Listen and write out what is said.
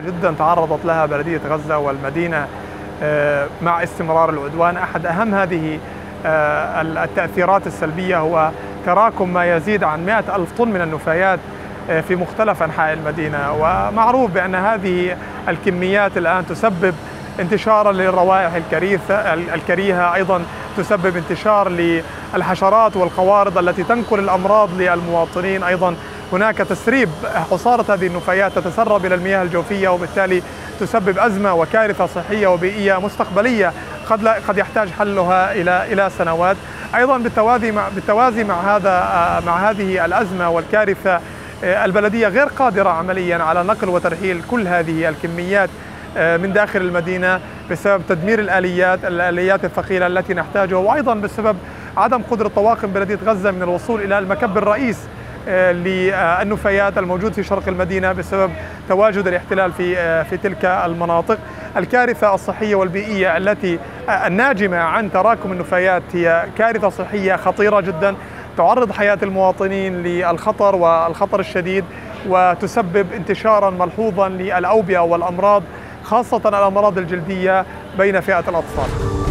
جدا تعرضت لها بلدية غزة والمدينة مع استمرار العدوان. أحد أهم هذه التأثيرات السلبية هو تراكم ما يزيد عن 100 ألف طن من النفايات في مختلف أنحاء المدينة. ومعروف بأن هذه الكميات الآن تسبب انتشارا للروائح الكريهة أيضا تسبب انتشار للحشرات والقوارض التي تنقل الأمراض للمواطنين. أيضا هناك تسريب حصارة هذه النفايات تتسرب إلى المياه الجوفية وبالتالي تسبب أزمة وكارثة صحية وبيئية مستقبلية قد لا قد يحتاج حلها إلى إلى سنوات. أيضا بالتوازي مع بالتوازي مع هذا مع هذه الأزمة والكارثة البلدية غير قادرة عمليا على نقل وترحيل كل هذه الكميات من داخل المدينة بسبب تدمير الآليات الآليات الثقيلة التي نحتاجها وأيضا بسبب عدم قدرة طواقم بلدية غزة من الوصول إلى المكب الرئيس. للنفايات الموجود في شرق المدينة بسبب تواجد الاحتلال في في تلك المناطق. الكارثة الصحية والبيئية التي الناجمة عن تراكم النفايات هي كارثة صحية خطيرة جدا تعرض حياة المواطنين للخطر والخطر الشديد وتسبب انتشارا ملحوظا للأوبئة والأمراض خاصة الأمراض الجلدية بين فئة الأطفال.